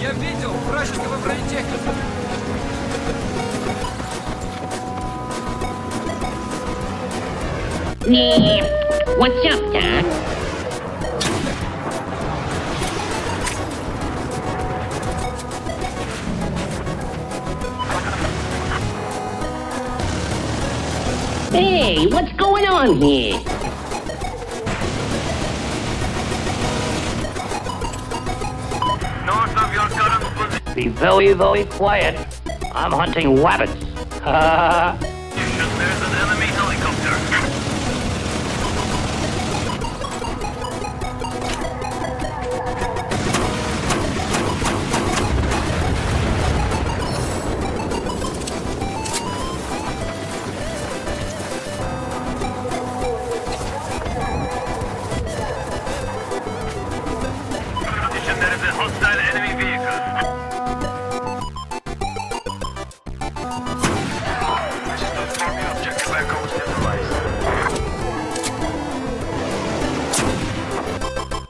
Я видел вражеского бронетехника. Nee, what's up, Doc? Hey, what's going on here? Be very, very quiet. I'm hunting rabbits. There's an enemy helicopter. There is a hostile enemy.